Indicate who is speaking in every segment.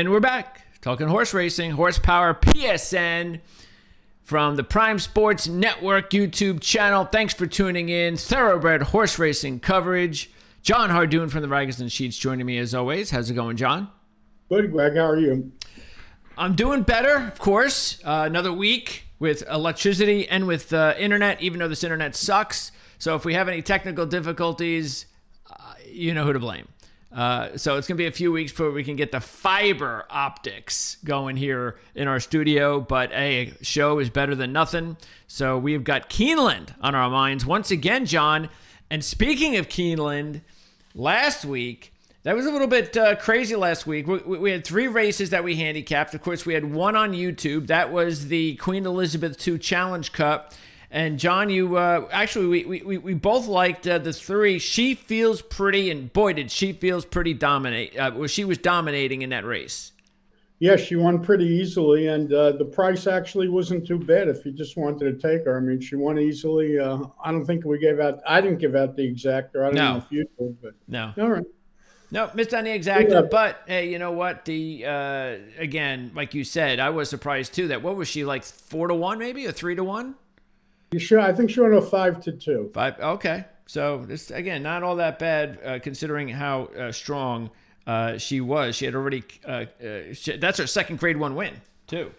Speaker 1: And we're back talking horse racing, horsepower PSN from the Prime Sports Network YouTube channel. Thanks for tuning in. Thoroughbred horse racing coverage. Jon Hardoon from the Ragozin Sheets joining me as always. How's it going, Jon?
Speaker 2: Good, Greg. How are you?
Speaker 1: I'm doing better, of course. Uh, another week with electricity and with uh, internet, even though this internet sucks. So if we have any technical difficulties, uh, you know who to blame. Uh, so it's going to be a few weeks before we can get the fiber optics going here in our studio. But a show is better than nothing. So we've got Keeneland on our minds once again, Jon. And speaking of Keeneland, last week, that was a little bit uh, crazy last week. We, we, had three races that we handicapped. Of course, we had one on YouTube. That was the Queen Elizabeth II Challenge Cup. And Jon, you uh, actually we, we, we both liked uh, the three. She feels pretty, and boy, did she feels pretty dominate. Uh, well, she was dominating in that race.
Speaker 2: Yes, she won pretty easily, and uh, the price actually wasn't too bad if you just wanted to take her. I mean, she won easily. Uh, I don't think we gave out. I didn't give out the exact, or I don't no. know if you did, but
Speaker 1: no.
Speaker 2: All right.
Speaker 1: No, missed on the exact. Yeah. But hey, you know what? The uh, again, like you said, I was surprised too. That what was she like four to one, maybe or three to one?
Speaker 2: You sure? I think she went a five to two.
Speaker 1: Five. Okay. So this again, not all that bad uh, considering how uh, strong uh, she was. She had already. Uh, uh, she, that's her second grade one win too.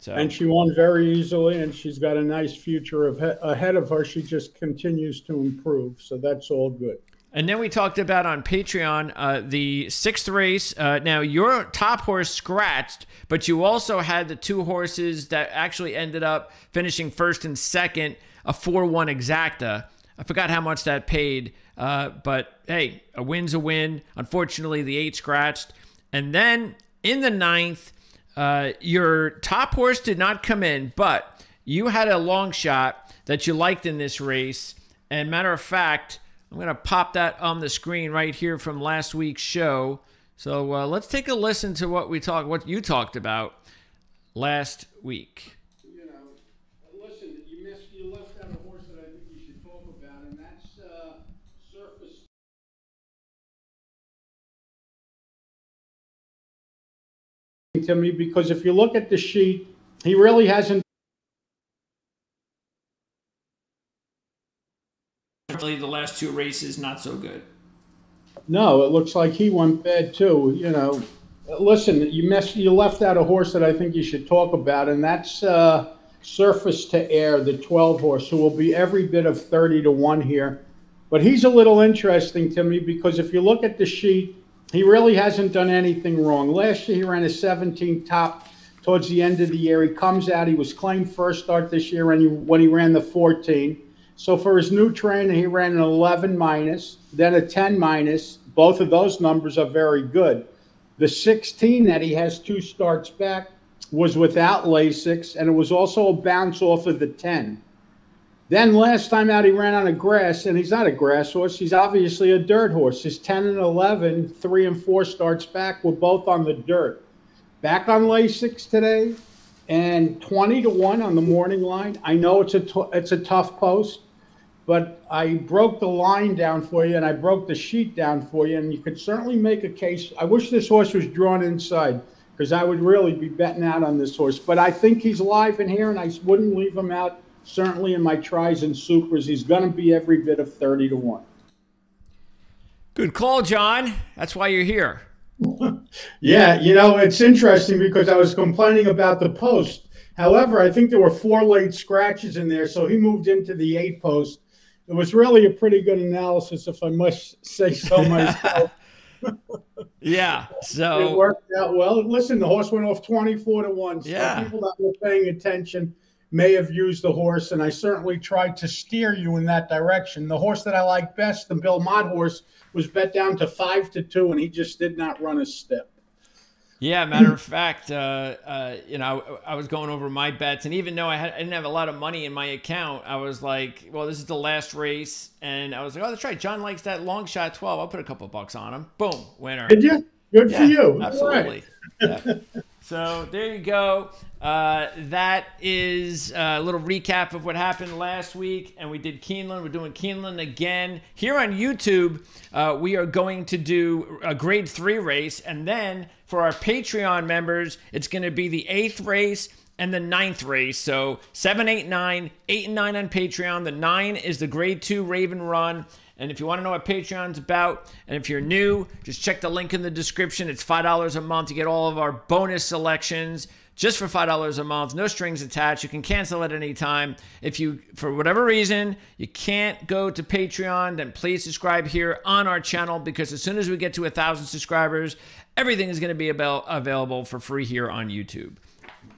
Speaker 1: So.
Speaker 2: And she won very easily, and she's got a nice future of, ahead of her. She just continues to improve, so that's all good.
Speaker 1: And then we talked about on Patreon uh, the sixth race. Uh, now, your top horse scratched, but you also had the two horses that actually ended up finishing first and second, a 4 1 exacta. I forgot how much that paid, uh, but hey, a win's a win. Unfortunately, the eight scratched. And then in the ninth, uh, your top horse did not come in, but you had a long shot that you liked in this race. And matter of fact, I'm going to pop that on the screen right here from last week's show. So uh, let's take a listen to what we talked, what you talked about last week.
Speaker 2: You know, listen, you missed, you left out a horse that I think you should talk about, and that's uh, Surface. To me, because if you look at the sheet, he really hasn't
Speaker 1: the last two races not so good.
Speaker 2: No, it looks like he went bad too. You know, listen, you messed, you left out a horse that I think you should talk about, and that's uh, Surface to Air, the 12 horse, who will be every bit of 30 to one here. But he's a little interesting to me because if you look at the sheet, he really hasn't done anything wrong. Last year he ran a 17 top towards the end of the year. He comes out. He was claimed first start this year, and he, when he ran the 14. So for his new trainer, he ran an 11 minus, then a 10 minus. Both of those numbers are very good. The 16 that he has two starts back was without Lasix, and it was also a bounce off of the 10. Then last time out, he ran on a grass, and he's not a grass horse. He's obviously a dirt horse. His 10 and 11, three and four starts back were both on the dirt. Back on Lasix today, and 20 to 1 on the morning line. I know it's a, it's a tough post but I broke the line down for you and I broke the sheet down for you, and you could certainly make a case. I wish this horse was drawn inside because I would really be betting out on this horse. But I think he's live in here, and I wouldn't leave him out. Certainly in my tries and supers, he's going to be every bit of 30 to 1.
Speaker 1: Good call, Jon. That's why you're here.
Speaker 2: yeah, you know, it's interesting because I was complaining about the post. However, I think there were four late scratches in there, so he moved into the eight post it was really a pretty good analysis, if I must say so myself.
Speaker 1: yeah, so
Speaker 2: it worked out well. Listen, the horse went off twenty-four to one. So
Speaker 1: yeah.
Speaker 2: people that were paying attention may have used the horse, and I certainly tried to steer you in that direction. The horse that I like best, the Bill Mott horse, was bet down to five to two, and he just did not run a step.
Speaker 1: Yeah, matter of fact, uh, uh, you know, I, I, was going over my bets, and even though I, had, I didn't have a lot of money in my account, I was like, "Well, this is the last race," and I was like, "Oh, that's right. Jon likes that long shot twelve. I'll put a couple bucks on him. Boom, winner."
Speaker 2: Did you? Good
Speaker 1: yeah,
Speaker 2: for you.
Speaker 1: Absolutely. Yeah. So there you go. Uh, that is a little recap of what happened last week, and we did Keeneland. We're doing Keeneland again here on YouTube. Uh, we are going to do a Grade Three race, and then for our Patreon members, it's going to be the eighth race and the ninth race. So seven, eight, nine, eight and nine on Patreon. The nine is the Grade Two Raven Run. And if you want to know what Patreon's about, and if you're new, just check the link in the description. It's $5 a month. You get all of our bonus selections just for $5 a month, no strings attached. You can cancel at any time. If you, for whatever reason, you can't go to Patreon, then please subscribe here on our channel because as soon as we get to a thousand subscribers, everything is going to be available for free here on YouTube.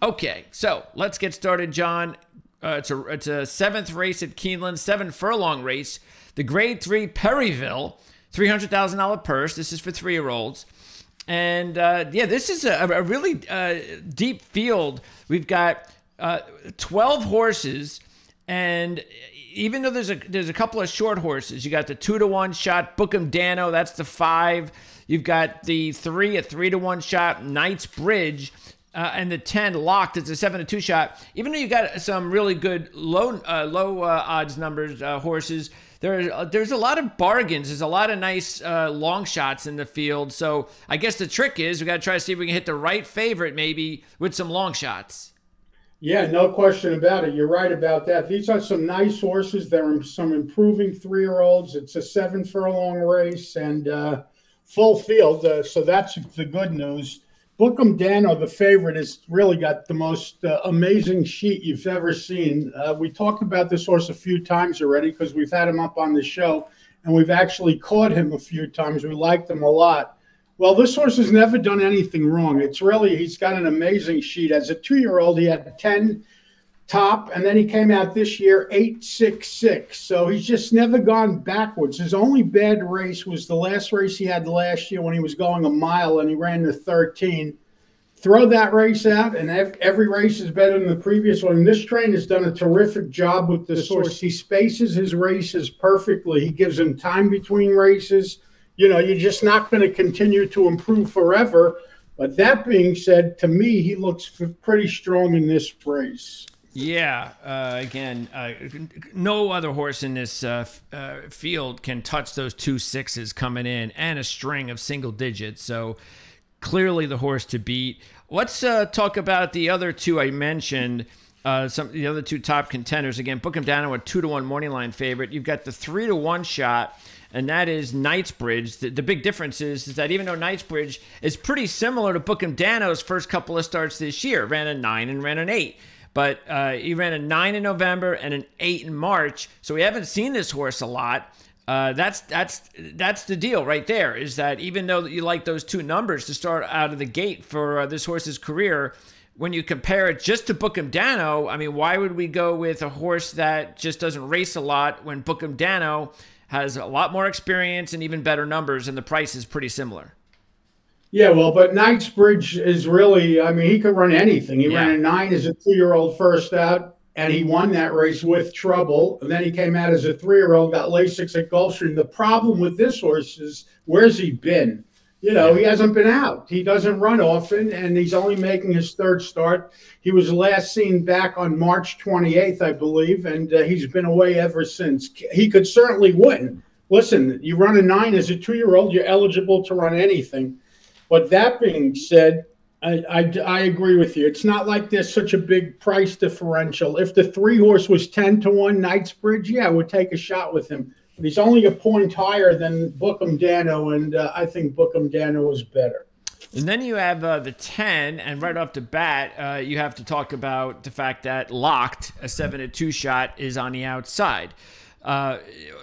Speaker 1: Okay, so let's get started, Jon. Uh, it's, a, it's a seventh race at Keeneland, seven furlong race. The grade three Perryville, $300,000 purse. This is for three year olds. And uh, yeah, this is a, a really uh, deep field. We've got uh, 12 horses, and even though there's a there's a couple of short horses, you got the two to one shot Book'em Danno, that's the five. You've got the three, a three to one shot Knightsbridge. Uh, and the 10 locked it's a 7 to 2 shot even though you got some really good low uh, low uh, odds numbers uh, horses there, uh, there's a lot of bargains. There's a lot of nice uh, long shots in the field. So I guess the trick is we got to try to see if we can hit the right favorite maybe with some long shots.
Speaker 2: Yeah, no question about it. You're right about that. These are some nice horses. There are some improving three year olds. It's a seven furlong race and uh, full field. Uh, so that's the good news. Book'em Danno, the favorite, has really got the most uh, amazing sheet you've ever seen. Uh, we talked about this horse a few times already because we've had him up on the show and we've actually caught him a few times. We liked him a lot. Well, this horse has never done anything wrong. It's really, he's got an amazing sheet. As a two year old, he had 10 top, and then he came out this year 866. So he's just never gone backwards. His only bad race was the last race he had last year when he was going a mile and he ran the 13. Throw that race out, and every race is better than the previous one. And this train has done a terrific job with the horse. He spaces his races perfectly. He gives him time between races. You know, you're just not going to continue to improve forever. But that being said, to me, he looks pretty strong in this race.
Speaker 1: Yeah, uh, again, uh, no other horse in this uh, uh, field can touch those two sixes coming in and a string of single digits. So clearly the horse to beat. Let's uh, talk about the other two I mentioned. Uh, some the other two top contenders again. Book'em Danno a two to one morning line favorite. You've got the three to one shot, and that is Knightsbridge. The, the big difference is, is that even though Knightsbridge is pretty similar to Book'em Danno's first couple of starts this year, ran a nine and ran an eight. But uh, he ran a nine in November and an eight in March, so we haven't seen this horse a lot. Uh, that's that's that's the deal right there. Is that even though you like those two numbers to start out of the gate for uh, this horse's career, when you compare it just to Book'em Danno, I mean, why would we go with a horse that just doesn't race a lot when Book'em Danno has a lot more experience and even better numbers, and the price is pretty similar?
Speaker 2: Yeah, well, but Knightsbridge is really, I mean, he could run anything. He yeah. ran a nine as a two year old first out, and he won that race with trouble. And then he came out as a three year old, got Lasix at Gulfstream. The problem with this horse is where's he been? You know, he hasn't been out. He doesn't run often, and he's only making his third start. He was last seen back on March 28th, I believe, and uh, he's been away ever since. He could certainly win. Listen, you run a nine as a two year old, you're eligible to run anything. But that being said, I, I, I, agree with you. It's not like there's such a big price differential. If the three horse was 10 to 1 Knightsbridge, yeah, I would take a shot with him. But he's only a point higher than Book'em Danno, and uh, I think Book'em Danno is better.
Speaker 1: And then you have uh, the 10, and right off the bat, uh, you have to talk about the fact that Locked, a 7 to 2 shot, is on the outside. Uh,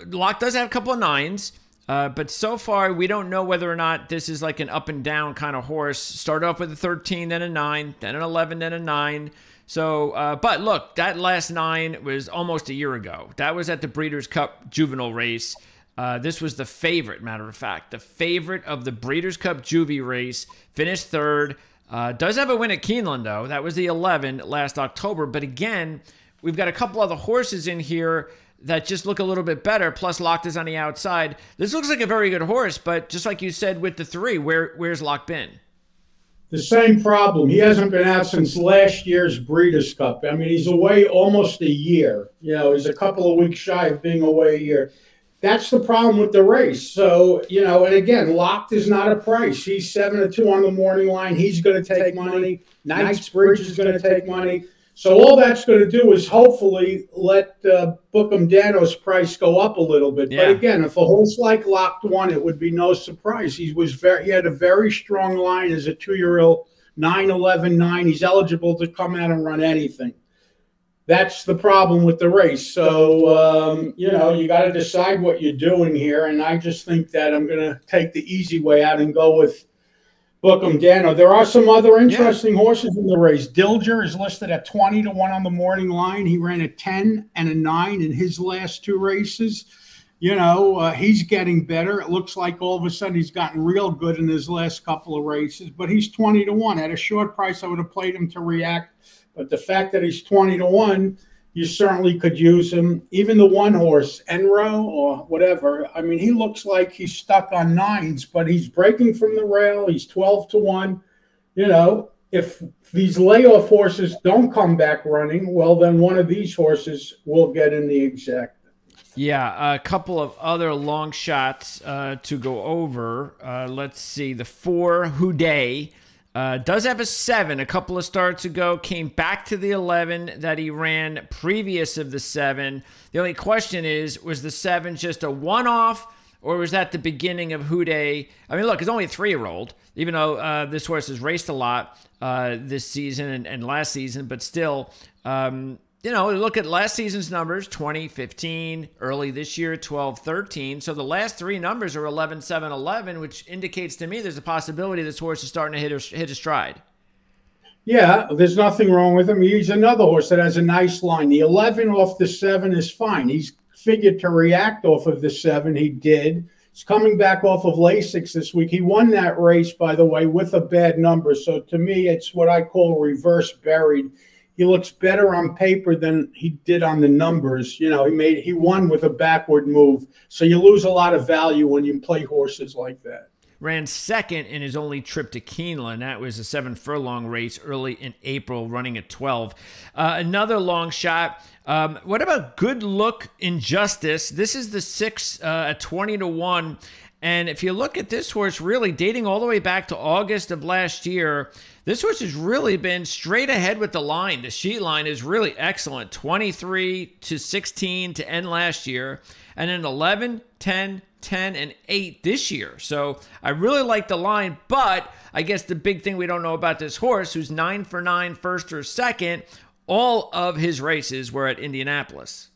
Speaker 1: Locked does have a couple of nines. Uh, but so far, we don't know whether or not this is like an up and down kind of horse. Start off with a 13, then a 9, then an 11, then a 9. So, uh, but look, that last nine was almost a year ago. That was at the Breeders' Cup juvenile race. Uh, this was the favorite, matter of fact, the favorite of the Breeders' Cup Juvie race. Finished third. Uh, does have a win at Keeneland, though. That was the 11 last October. But again, we've got a couple other horses in here that just look a little bit better. Plus, Locked is on the outside. This looks like a very good horse, but just like you said with the three, where where's Locked been?
Speaker 2: The same problem. He hasn't been out since last year's Breeders' Cup. I mean, he's away almost a year. You know, he's a couple of weeks shy of being away a year. That's the problem with the race. So, you know, and again, locked is not a price. He's seven to two on the morning line. He's going to take money. Knightsbridge is going to take money. So all that's going to do is hopefully let uh, Book'em Danno's price go up a little bit. Yeah. But again, if a horse like Locked won, it would be no surprise. He was very he had a very strong line as a two year old, 9 11 9. He's eligible to come out and run anything. That's the problem with the race. So, um, you know, you got to decide what you're doing here. And I just think that I'm going to take the easy way out and go with Book'em Danno. There are some other interesting yeah. horses in the race. Dilger is listed at 20 to 1 on the morning line. He ran a 10 and a 9 in his last two races. You know, uh, he's getting better. It looks like all of a sudden he's gotten real good in his last couple of races, but he's 20 to 1. At a short price, I would have played him to react. But the fact that he's 20 to 1, you certainly could use him. Even the one horse, Enro or whatever. I mean, he looks like he's stuck on nines, but he's breaking from the rail. He's 12 to 1. You know, if these layoff horses don't come back running, well, then one of these horses will get in the exact.
Speaker 1: Yeah, a couple of other long shots uh, to go over. Uh, let's see. The four Houdet uh, does have a seven a couple of starts ago, came back to the 11 that he ran previous of the seven. The only question is was the seven just a one off or was that the beginning of Houdet? I mean, look, it's only a three year old, even though uh, this horse has raced a lot uh, this season and, and, last season, but still, um, you know, look at last season's numbers 2015, early this year 12, 13. So the last three numbers are 11, 7, 11, which indicates to me there's a possibility this horse is starting to hit a, hit a stride.
Speaker 2: Yeah, there's nothing wrong with him. He's another horse that has a nice line. The 11 off the 7 is fine. He's figured to react off of the 7. He did. He's coming back off of Lasix this week. He won that race, by the way, with a bad number. So to me, it's what I call reverse buried he looks better on paper than he did on the numbers. You know, he made he won with a backward move. So you lose a lot of value when you play horses like that.
Speaker 1: Ran second in his only trip to Keeneland. That was a seven furlong race early in April, running at 12. Uh, another long shot. Um, what about Good Look Injustice? This is the six uh, at 20 to 1. And if you look at this horse, really dating all the way back to August of last year, this horse has really been straight ahead with the line. The sheet line is really excellent 23 to 16 to end last year, and then 11, 10, 10, and 8 this year. So I really like the line, but I guess the big thing we don't know about this horse, who's 9 for 9, first or second, all of his races were at Indianapolis.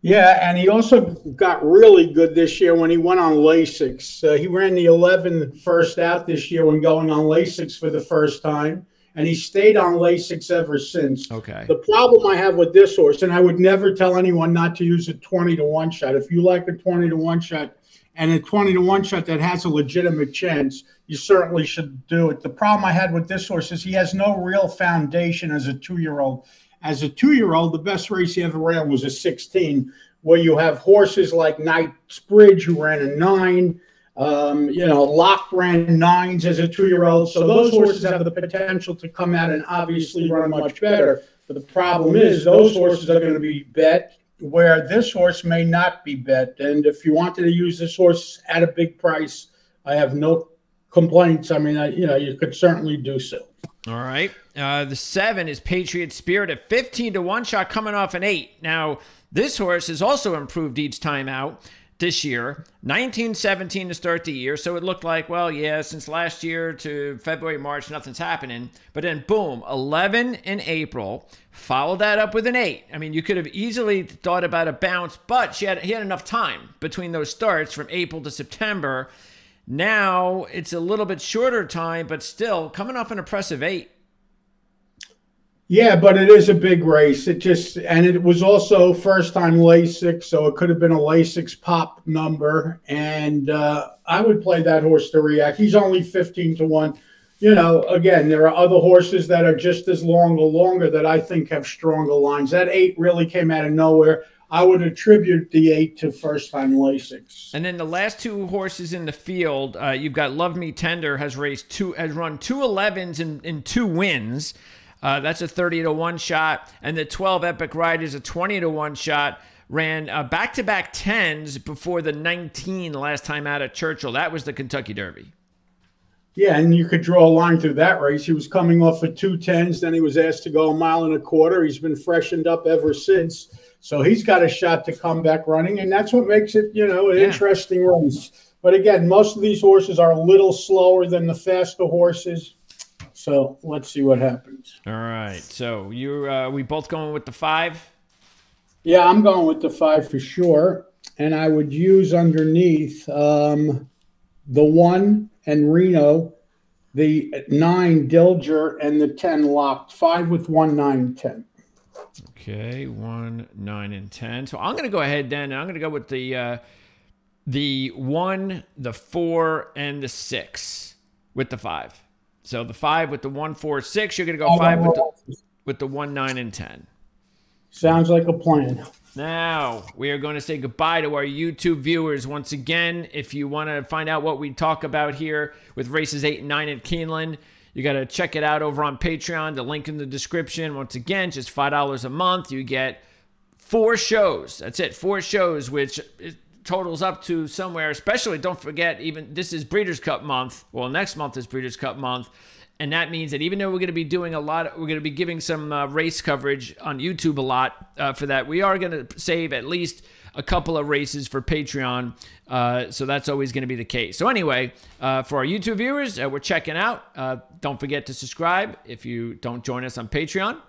Speaker 2: Yeah, and he also got really good this year when he went on Lasix. Uh, he ran the 11 first out this year when going on Lasix for the first time, and he stayed on Lasix ever since.
Speaker 1: Okay.
Speaker 2: The problem I have with this horse, and I would never tell anyone not to use a 20 to 1 shot. If you like a 20 to 1 shot and a 20 to 1 shot that has a legitimate chance, you certainly should do it. The problem I had with this horse is he has no real foundation as a two year old as a two year old, the best race he ever ran was a 16, where you have horses like Knightsbridge, who ran a nine. Um, you know, Lock ran nines as a two year old. So those horses have the potential to come out and obviously run much better. But the problem is, those horses are going to be bet where this horse may not be bet. And if you wanted to use this horse at a big price, I have no complaints. I mean, I, you know, you could certainly do so.
Speaker 1: All right. Uh, the seven is Patriot Spirit at 15 to one shot coming off an eight. Now, this horse has also improved each time out this year. 1917 to start the year. So it looked like, well, yeah, since last year to February, March, nothing's happening. But then, boom, 11 in April. Followed that up with an eight. I mean, you could have easily thought about a bounce, but she had, he had enough time between those starts from April to September now it's a little bit shorter time, but still coming off an impressive eight.
Speaker 2: Yeah, but it is a big race. It just and it was also first time Lasix, so it could have been a Lasix pop number. And uh, I would play that horse to react. He's only fifteen to one. You know, again, there are other horses that are just as long or longer that I think have stronger lines. That eight really came out of nowhere. I would attribute the eight to first time Lasix.
Speaker 1: And then the last two horses in the field, uh, you've got Love Me Tender has raced two, has run two 11s in, in two wins. Uh, that's a 30 to 1 shot. And the 12 Epic Ride is a 20 to 1 shot. Ran back to back 10s before the 19 last time out at Churchill. That was the Kentucky Derby.
Speaker 2: Yeah, and you could draw a line through that race. He was coming off of two tens, then he was asked to go a mile and a quarter. He's been freshened up ever since. So he's got a shot to come back running, and that's what makes it, you know, an yeah. interesting race. But again, most of these horses are a little slower than the faster horses. So let's see what happens.
Speaker 1: All right. So you uh, we both going with the five?
Speaker 2: Yeah, I'm going with the five for sure. And I would use underneath um, the one and Reno, the nine Dilger, and the ten locked. Five with one, nine, ten.
Speaker 1: Okay, one, nine, and ten. So I'm going to go ahead then. I'm going to go with the uh, the one, the four, and the six with the five. So the five with the one, four, six. You're going to go five with the with the one, nine, and ten.
Speaker 2: Sounds like a plan.
Speaker 1: Now we are going to say goodbye to our YouTube viewers once again. If you want to find out what we talk about here with races eight and nine at Keeneland you got to check it out over on Patreon. The link in the description. Once again, just $5 a month. You get four shows. That's it. Four shows, which totals up to somewhere, especially don't forget, even this is Breeders' Cup month. Well, next month is Breeders' Cup month. And that means that even though we're going to be doing a lot, we're going to be giving some uh, race coverage on YouTube a lot uh, for that. We are going to save at least a couple of races for Patreon. Uh, so that's always going to be the case. So, anyway, uh, for our YouTube viewers, uh, we're checking out. Uh, don't forget to subscribe if you don't join us on Patreon.